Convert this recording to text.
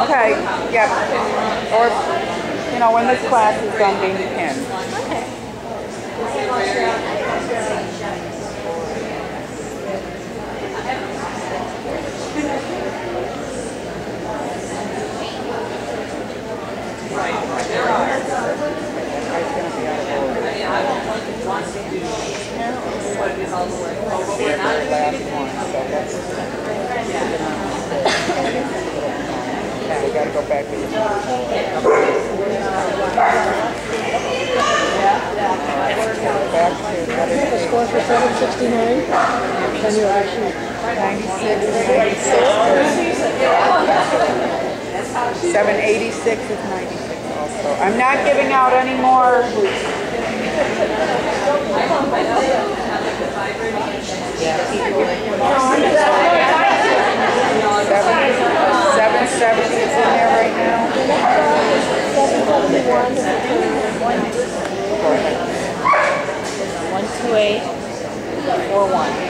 Okay, yep. Or, you know, when this class is done being pinned. Okay. Gotta go back to. Back to you actually? 96, 96. 786 is 96 also. I'm not giving out any more. Seven, One two eight four one.